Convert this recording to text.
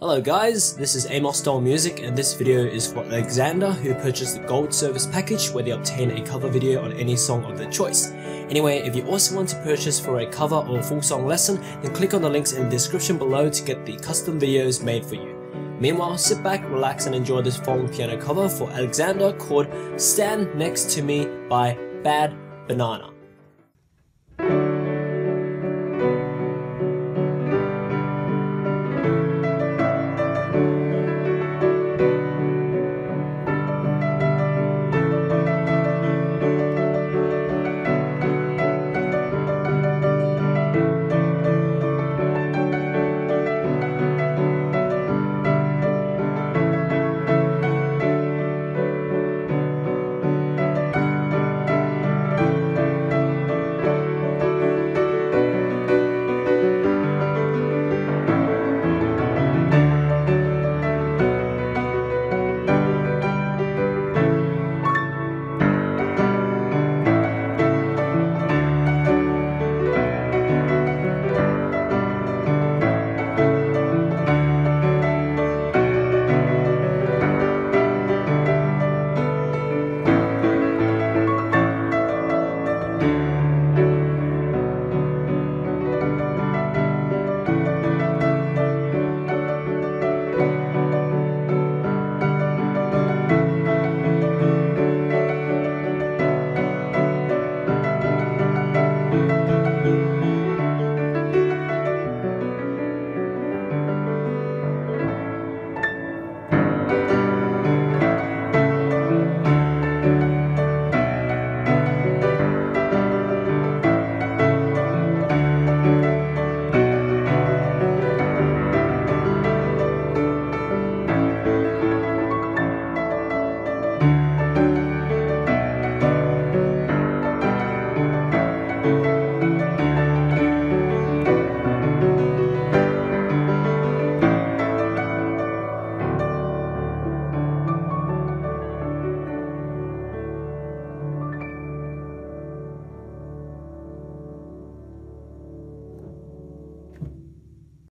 Hello guys, this is Amosdoll Music and this video is for Alexander who purchased the gold service package where they obtain a cover video on any song of their choice. Anyway, if you also want to purchase for a cover or full song lesson, then click on the links in the description below to get the custom videos made for you. Meanwhile, sit back, relax and enjoy this phone piano cover for Alexander called Stand Next to Me by Bad Banana.